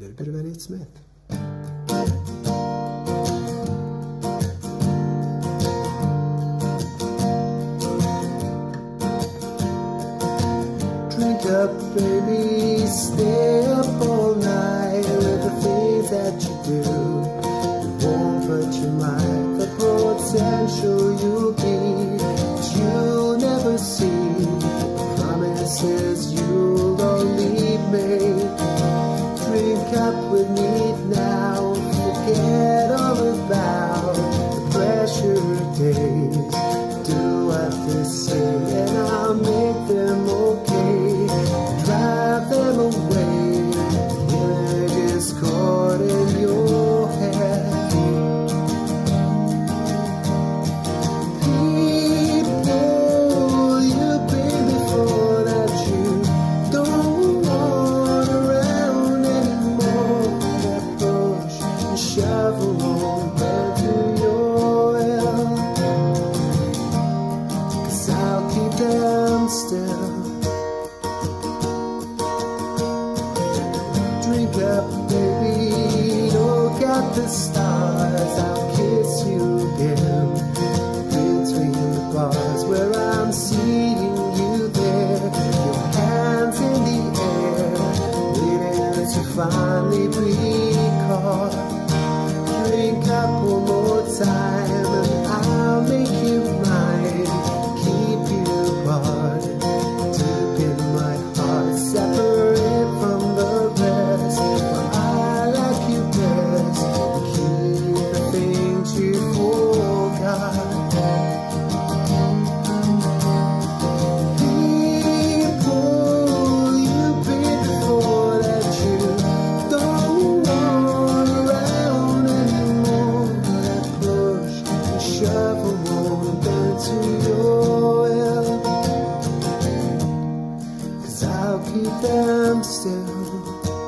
little bit of Elliott Smith. Drink up, baby, stay up all night with the things that you do. It won't hurt you like the potential you'll pressure days. Still. Drink up, baby, look at the stars. I'll kiss you again. Between the bars where I'm seeing you there. Your hands in the air, waiting to finally be caught. Drink up one more time I'll keep them still.